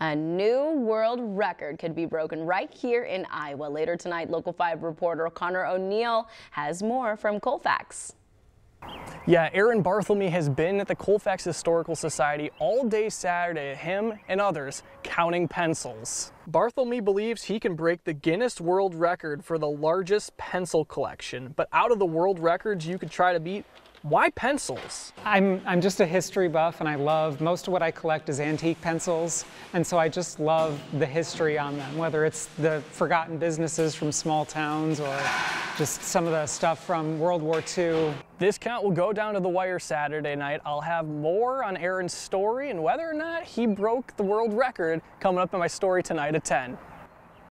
A new world record could be broken right here in Iowa. Later tonight, Local 5 reporter Connor O'Neill has more from Colfax. Yeah, Aaron Bartholmey has been at the Colfax Historical Society all day Saturday, him and others counting pencils. Bartholmey believes he can break the Guinness World Record for the largest pencil collection, but out of the world records you could try to beat, why pencils? I'm, I'm just a history buff and I love, most of what I collect is antique pencils. And so I just love the history on them, whether it's the forgotten businesses from small towns or just some of the stuff from World War II. This count will go down to the wire Saturday night. I'll have more on Aaron's story and whether or not he broke the world record coming up in my story tonight at 10.